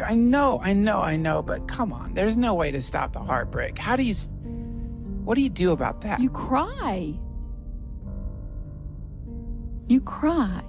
I know, I know, I know, but come on. There's no way to stop the heartbreak. How do you. What do you do about that? You cry. You cry.